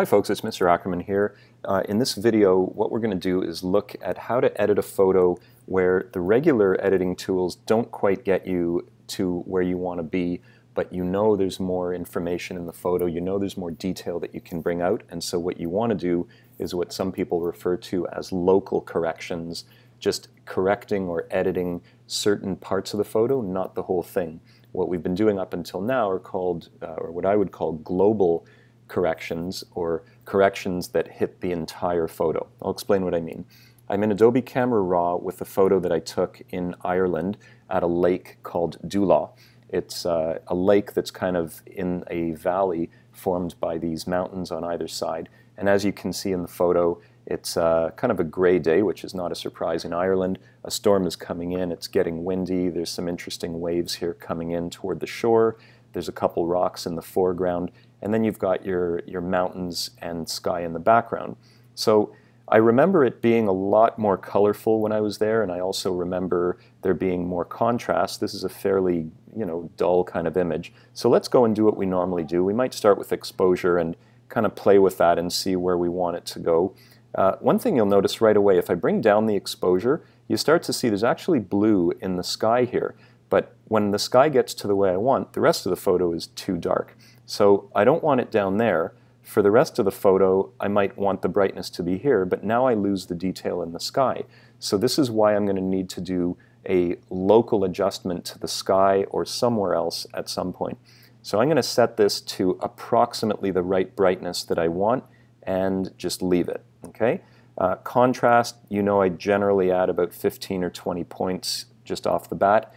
Hi folks, it's Mr. Ackerman here. Uh, in this video, what we're going to do is look at how to edit a photo where the regular editing tools don't quite get you to where you want to be, but you know there's more information in the photo, you know there's more detail that you can bring out, and so what you want to do is what some people refer to as local corrections, just correcting or editing certain parts of the photo, not the whole thing. What we've been doing up until now are called, uh, or what I would call global corrections or corrections that hit the entire photo. I'll explain what I mean. I'm in Adobe Camera Raw with a photo that I took in Ireland at a lake called Doolough. It's uh, a lake that's kind of in a valley formed by these mountains on either side. And as you can see in the photo, it's uh, kind of a gray day, which is not a surprise in Ireland. A storm is coming in, it's getting windy, there's some interesting waves here coming in toward the shore. There's a couple rocks in the foreground, and then you've got your, your mountains and sky in the background. So I remember it being a lot more colorful when I was there, and I also remember there being more contrast. This is a fairly, you know, dull kind of image. So let's go and do what we normally do. We might start with exposure and kind of play with that and see where we want it to go. Uh, one thing you'll notice right away, if I bring down the exposure, you start to see there's actually blue in the sky here. But when the sky gets to the way I want, the rest of the photo is too dark. So I don't want it down there. For the rest of the photo, I might want the brightness to be here, but now I lose the detail in the sky. So this is why I'm going to need to do a local adjustment to the sky or somewhere else at some point. So I'm going to set this to approximately the right brightness that I want and just leave it. Okay. Uh, contrast, you know I generally add about 15 or 20 points just off the bat.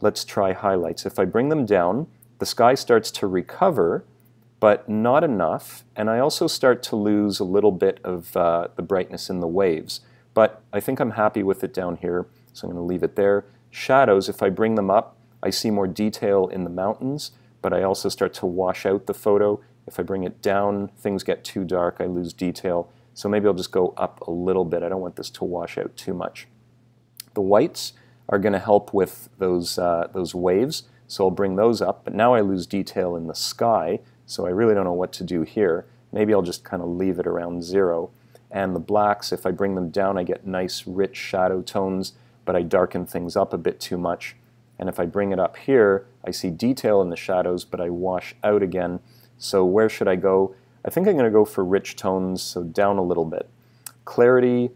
Let's try highlights. If I bring them down, the sky starts to recover, but not enough, and I also start to lose a little bit of uh, the brightness in the waves. But I think I'm happy with it down here, so I'm going to leave it there. Shadows, if I bring them up, I see more detail in the mountains, but I also start to wash out the photo. If I bring it down, things get too dark, I lose detail. So maybe I'll just go up a little bit. I don't want this to wash out too much. The whites, are going to help with those, uh, those waves. So I'll bring those up, but now I lose detail in the sky, so I really don't know what to do here. Maybe I'll just kind of leave it around zero. And the blacks, if I bring them down, I get nice rich shadow tones, but I darken things up a bit too much. And if I bring it up here, I see detail in the shadows, but I wash out again. So where should I go? I think I'm going to go for rich tones, so down a little bit. Clarity,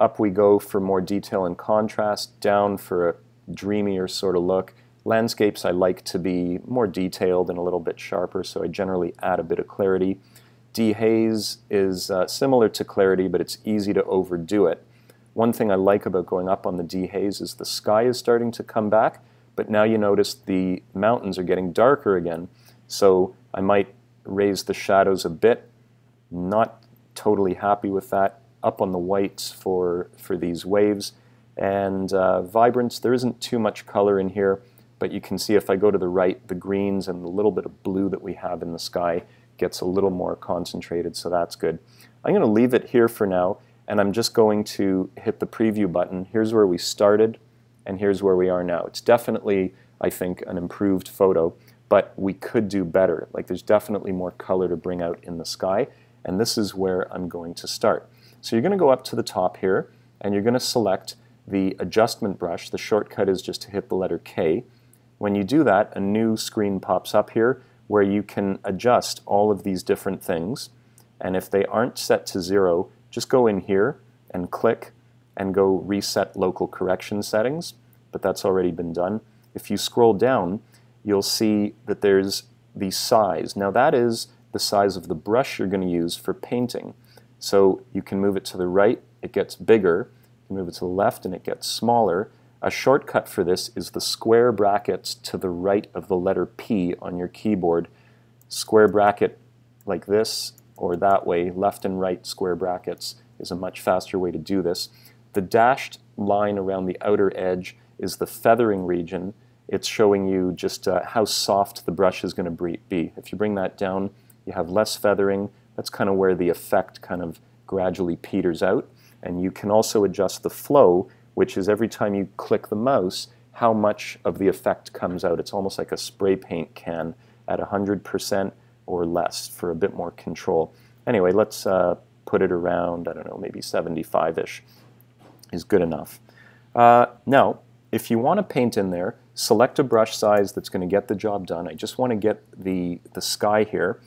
up we go for more detail and contrast, down for a dreamier sort of look. Landscapes I like to be more detailed and a little bit sharper, so I generally add a bit of clarity. Dehaze is uh, similar to clarity, but it's easy to overdo it. One thing I like about going up on the dehaze is the sky is starting to come back, but now you notice the mountains are getting darker again. So I might raise the shadows a bit. Not totally happy with that up on the whites for, for these waves. And uh, vibrance, there isn't too much color in here, but you can see if I go to the right, the greens and the little bit of blue that we have in the sky gets a little more concentrated, so that's good. I'm going to leave it here for now, and I'm just going to hit the preview button. Here's where we started, and here's where we are now. It's definitely, I think, an improved photo, but we could do better. Like there's definitely more color to bring out in the sky, and this is where I'm going to start. So you're going to go up to the top here and you're going to select the adjustment brush. The shortcut is just to hit the letter K. When you do that, a new screen pops up here where you can adjust all of these different things. And if they aren't set to zero, just go in here and click and go reset local correction settings, but that's already been done. If you scroll down, you'll see that there's the size. Now that is the size of the brush you're going to use for painting. So you can move it to the right, it gets bigger. You move it to the left and it gets smaller. A shortcut for this is the square brackets to the right of the letter P on your keyboard. Square bracket like this or that way, left and right square brackets is a much faster way to do this. The dashed line around the outer edge is the feathering region. It's showing you just uh, how soft the brush is going to be. If you bring that down, you have less feathering, that's kind of where the effect kind of gradually peters out. And you can also adjust the flow, which is every time you click the mouse, how much of the effect comes out. It's almost like a spray paint can at 100% or less for a bit more control. Anyway, let's uh, put it around, I don't know, maybe 75-ish is good enough. Uh, now, if you want to paint in there, select a brush size that's going to get the job done. I just want to get the, the sky here,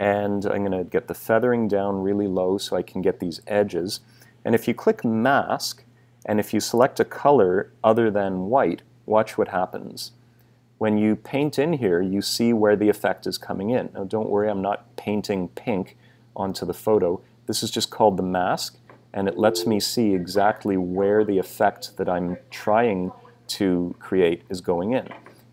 and I'm going to get the feathering down really low so I can get these edges. And if you click Mask, and if you select a color other than white, watch what happens. When you paint in here, you see where the effect is coming in. Now don't worry, I'm not painting pink onto the photo. This is just called the mask, and it lets me see exactly where the effect that I'm trying to create is going in.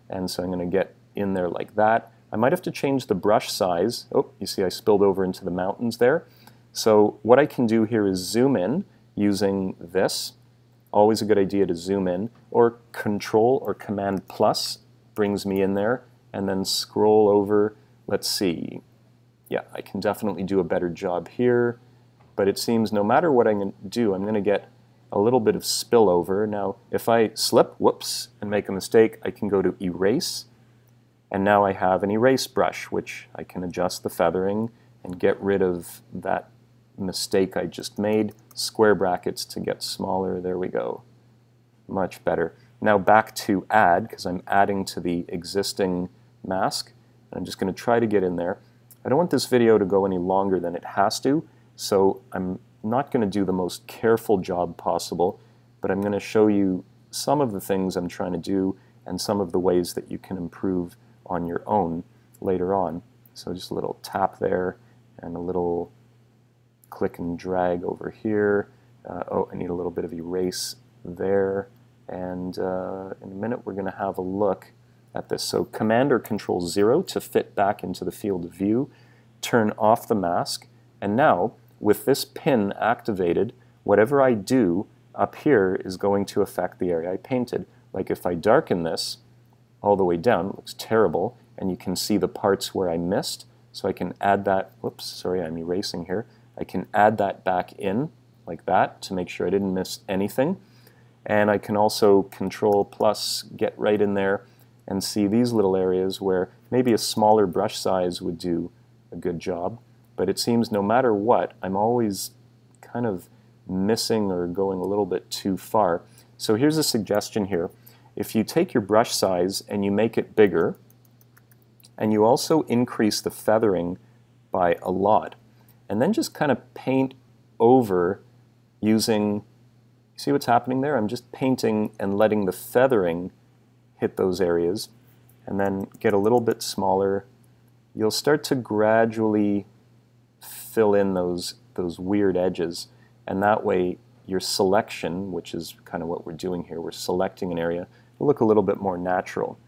And so I'm going to get in there like that. I might have to change the brush size. Oh, you see I spilled over into the mountains there. So what I can do here is zoom in using this. Always a good idea to zoom in. Or Control or Command plus brings me in there. And then scroll over. Let's see. Yeah, I can definitely do a better job here. But it seems no matter what I do, I'm going to get a little bit of spillover. Now, if I slip, whoops, and make a mistake, I can go to Erase. And now I have an erase brush, which I can adjust the feathering and get rid of that mistake I just made. Square brackets to get smaller. There we go. Much better. Now back to add, because I'm adding to the existing mask. I'm just going to try to get in there. I don't want this video to go any longer than it has to, so I'm not going to do the most careful job possible, but I'm going to show you some of the things I'm trying to do and some of the ways that you can improve on your own later on. So just a little tap there and a little click and drag over here. Uh, oh, I need a little bit of erase there. And uh, in a minute we're going to have a look at this. So Command or Control 0 to fit back into the field of view. Turn off the mask. And now with this pin activated, whatever I do up here is going to affect the area I painted. Like if I darken this all the way down, it looks terrible, and you can see the parts where I missed, so I can add that, whoops, sorry, I'm erasing here. I can add that back in like that to make sure I didn't miss anything. And I can also control plus get right in there and see these little areas where maybe a smaller brush size would do a good job. But it seems no matter what, I'm always kind of missing or going a little bit too far. So here's a suggestion here. If you take your brush size and you make it bigger, and you also increase the feathering by a lot, and then just kind of paint over using, see what's happening there? I'm just painting and letting the feathering hit those areas, and then get a little bit smaller. You'll start to gradually fill in those, those weird edges. And that way, your selection, which is kind of what we're doing here, we're selecting an area, will look a little bit more natural.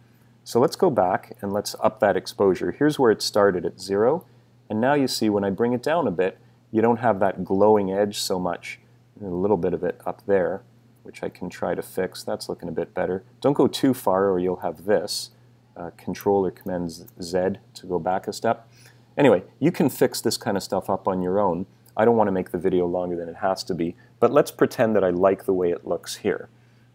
So let's go back and let's up that exposure. Here's where it started at zero. And now you see when I bring it down a bit, you don't have that glowing edge so much. A little bit of it up there, which I can try to fix. That's looking a bit better. Don't go too far or you'll have this. Uh, Control or Command Z to go back a step. Anyway, you can fix this kind of stuff up on your own. I don't want to make the video longer than it has to be, but let's pretend that I like the way it looks here.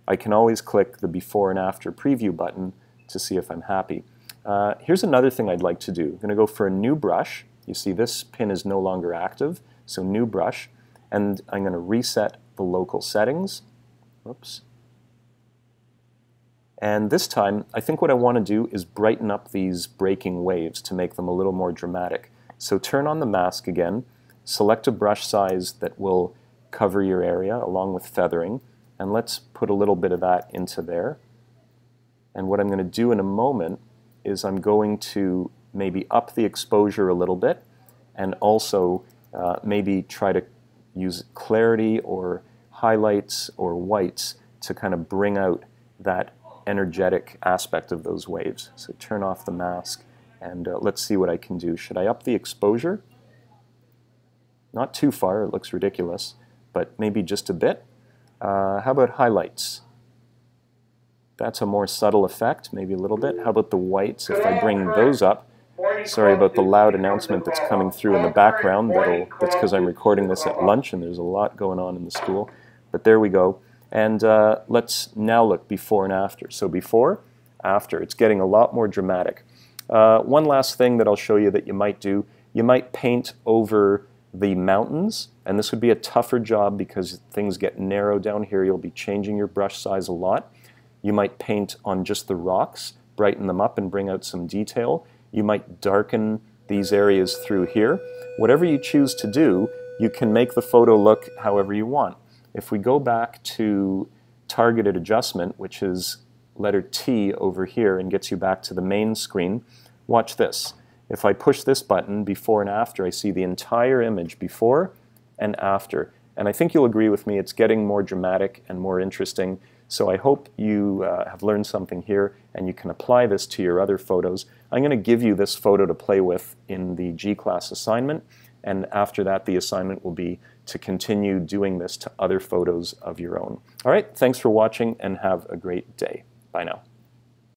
I can always click the before and after preview button to see if I'm happy. Uh, here's another thing I'd like to do. I'm going to go for a new brush. You see this pin is no longer active, so new brush. And I'm going to reset the local settings. Oops. And this time, I think what I want to do is brighten up these breaking waves to make them a little more dramatic. So turn on the mask again, select a brush size that will cover your area along with feathering, and let's put a little bit of that into there. And what I'm going to do in a moment is I'm going to maybe up the exposure a little bit and also uh, maybe try to use clarity or highlights or whites to kind of bring out that energetic aspect of those waves. So turn off the mask and uh, let's see what I can do. Should I up the exposure? Not too far, it looks ridiculous, but maybe just a bit. Uh, how about highlights? That's a more subtle effect, maybe a little bit. How about the whites? If I bring those up, sorry about the loud announcement that's coming through in the background. That'll, that's because I'm recording this at lunch and there's a lot going on in the school. But there we go. And uh, let's now look before and after. So before, after. It's getting a lot more dramatic. Uh, one last thing that I'll show you that you might do, you might paint over the mountains, and this would be a tougher job because things get narrow down here. You'll be changing your brush size a lot. You might paint on just the rocks, brighten them up and bring out some detail. You might darken these areas through here. Whatever you choose to do, you can make the photo look however you want. If we go back to targeted adjustment, which is letter T over here and gets you back to the main screen, watch this. If I push this button before and after, I see the entire image before and after. And I think you'll agree with me, it's getting more dramatic and more interesting. So I hope you uh, have learned something here and you can apply this to your other photos. I'm going to give you this photo to play with in the G-class assignment. And after that, the assignment will be to continue doing this to other photos of your own. All right, thanks for watching and have a great day. Bye now.